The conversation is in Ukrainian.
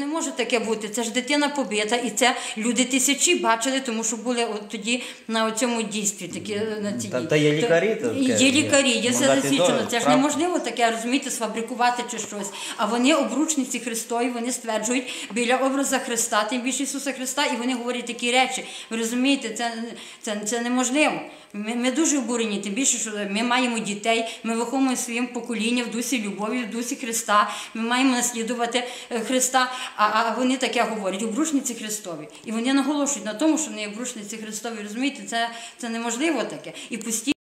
Не може таке бути. Це ж дитина побита, і це люди тисячі бачили, тому що були от тоді на цьому дійстві. Такі е, на цій Та- та є лікарі, То- є лікарі, є все Мандати засвідчено. Це ж неможливо таке розумієте, сфабрикувати чи щось. А вони обручниці Христові, вони стверджують біля образа Христа, тим більше Ісуса Христа, і вони говорять такі речі. Ви розумієте, це, це, це неможливо. Ми, ми дуже обурені, тим більше, що ми маємо дітей, ми виховуємо своїм покоління в дусі любові, в дусі Христа. Ми маємо наслідувати е, Христа. А, а вони таке говорять, обрушниці Христові. І вони наголошують на тому, що вони обрушниці Христові. Розумієте, це, це неможливо таке. І постійно